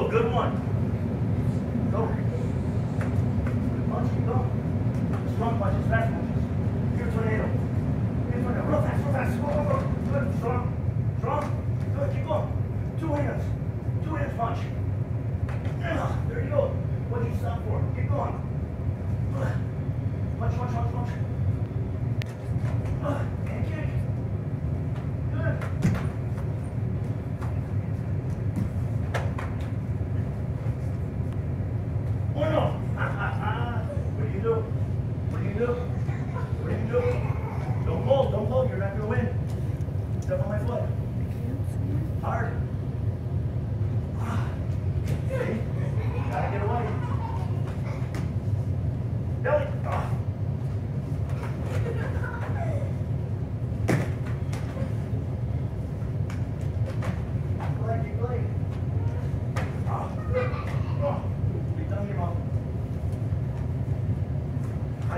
Go, good one. Go. Good punch, keep going. Strong punches, fast punches. Here, tornado. Here, tornado. Real fast, real fast. Go, go, go. Good, strong. Strong. Good, keep going. Two hands. Two hands punch. There you go. What do you stop for? Keep going. Punch, punch, punch, punch. You do? What do you do? What do you do? Don't hold, don't hold, you're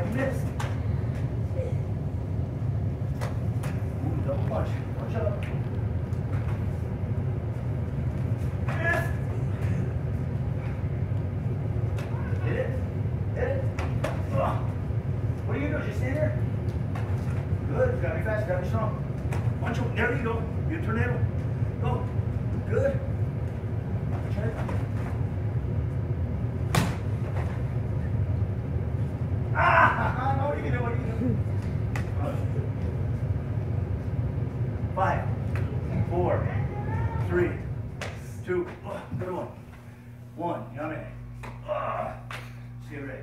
How'd you miss? Ooh, double punch. Up. Miss. Hit it. Hit it. What do you do? Just stand there? Good. It's gotta be fast. Gotta be strong. Punch him. There you go. You tornado. Go. Good. Try it. Ah! No, what are you doing? What are you doing? Five, four, three, two, oh, good one. One, yummy. Ah, see you ready.